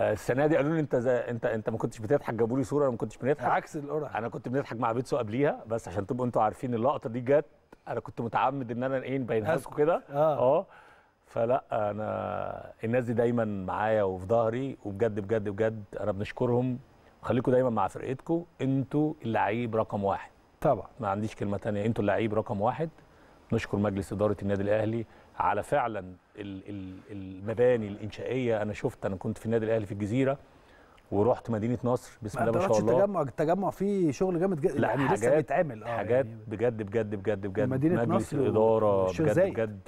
آه، السنة دي قالوا لي أنت زي انت أنت ما كنتش بتضحك جابوا لي صورة أنا ما كنتش بنضحك. عكس القرعة. أنا كنت بنضحك مع بيتسو قبليها بس عشان تبقوا أنتوا عارفين اللقطة دي جت أنا كنت متعمد إن أنا إيه نبينها لكم كده. آه. آه. فلا أنا الناس دي دايما معايا وفي ظهري وبجد بجد بجد أنا بنشكرهم. خليكم دايما مع فرقتكم أنتوا اللعيب رقم واحد. طبعا. ما عنديش كلمة تانية. أنتوا اللعيب رقم واحد. نشكر مجلس إدارة النادي الأهلي على فعلا ال- ال- المباني الإنشائية. أنا شفت أنا كنت في النادي الأهلي في الجزيرة ورحت مدينة نصر بسم الله ما شاء الله. التجمع التجمع فيه شغل جامد جدا يعني لسه بيتعمل. آه حاجات يعني بجد بجد بجد بجد. مدينة مجلس نصر الاداره بجد زايد. بجد.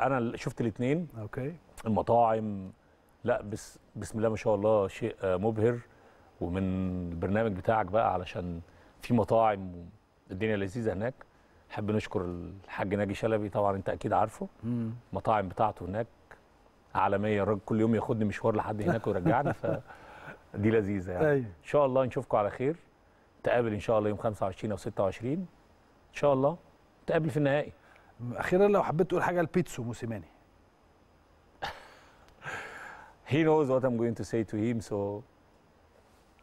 أنا شفت الاثنين أوكي. المطاعم لا بس بسم الله ما شاء الله شيء آه، مبهر. ومن البرنامج بتاعك بقى علشان في مطاعم الدنيا لذيذة هناك. احب نشكر الحاج ناجي شلبي طبعا أنت أكيد عارفه. المطاعم بتاعته هناك عالمية. الراجل كل يوم ياخدني مشوار لحد هناك ويرجعني فدي لذيذة يعني. أيوه. إن شاء الله نشوفكم على خير. نتقابل إن شاء الله يوم 25 أو 26 إن شاء الله نتقابل في النهائي. أخيرا لو حبيت تقول حاجة لبيتسو موسيماني. He knows what I'm going to say to him so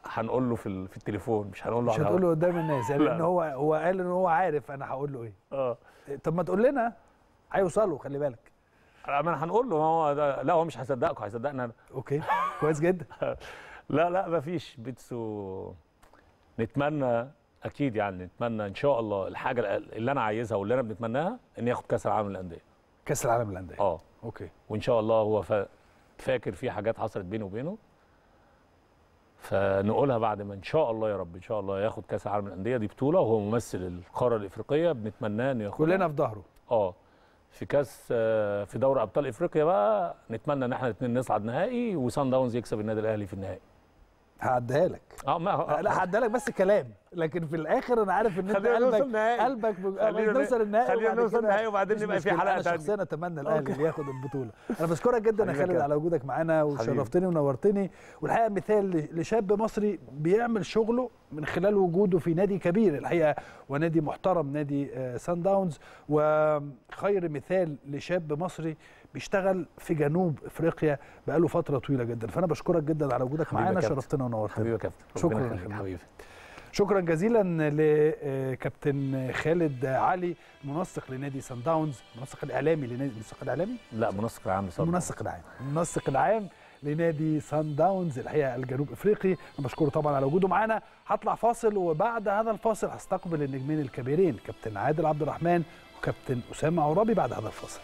هنقول له في في التليفون مش هنقول له مش هتقول له قدام الناس يعني لا. إن هو هو قال إن هو عارف أنا هقول له إيه. آه. طب ما تقول لنا هيوصلوا خلي بالك. ما أنا هنقول له ما هو ده لا هو مش هيصدقكم هيصدقنا أنا. أوكي كويس جدا. لا لا ما فيش. بيتسو نتمنى أكيد يعني نتمنى إن شاء الله الحاجة اللي أنا عايزها واللي أنا بنتمناها إن ياخد كأس العالم للأندية. كأس العالم للأندية. آه. okay. وإن شاء الله هو فا- فاكر في حاجات حصلت بينه وبينه. فنقولها بعد ما إن شاء الله يا رب إن شاء الله ياخد كأس العالم للأندية. دي بطولة وهو ممثل القارة الإفريقية. بنتمناه إنه ياخدها. كلنا في ظهره. آه. في كأس آه، في دوري أبطال إفريقيا بقى نتمنى إن إحنا الاثنين نصعد نهائي وسان داونز يكسب النادي الأهلي في النهائي. هعديها لك آه ما لا هعديها لك بس كلام لكن في الآخر أنا عارف إن أنت قلبك. قلبك. خلينا نوصل النهائي خلينا نوصل النهائي وبعدين نبقى في مشكلة. حلقة أنا. شخصيا أتمنى الأهلي ياخد البطولة أنا بشكرك جدا يا خالد. على وجودك معانا وشرفتني ونورتني والحقيقة مثال لشاب مصري بيعمل شغله من خلال وجوده في نادي كبير الحقيقة ونادي محترم نادي آه، سان داونز وخير مثال لشاب مصري بيشتغل في جنوب إفريقيا بقاله فترة طويلة جدا. فأنا بشكرك جدا على وجودك معانا. شرفتنا ونورتنا. حبيبي يا كابتن. شكراً حبيبي. شكرا جزيلا لكابتن خالد علي منسق لنادي سان داونز المنسق الإعلامي لنادي المنسق الإعلامي؟ لا منسق العام المنسق العام. المنسق العام لنادي سان داونز الحقيقة الجنوب إفريقي. أنا بشكره طبعا على وجوده معانا. هطلع فاصل وبعد هذا الفاصل هستقبل النجمين الكبيرين كابتن عادل عبد الرحمن وكابتن أسامة عرابي بعد هذا الفاصل.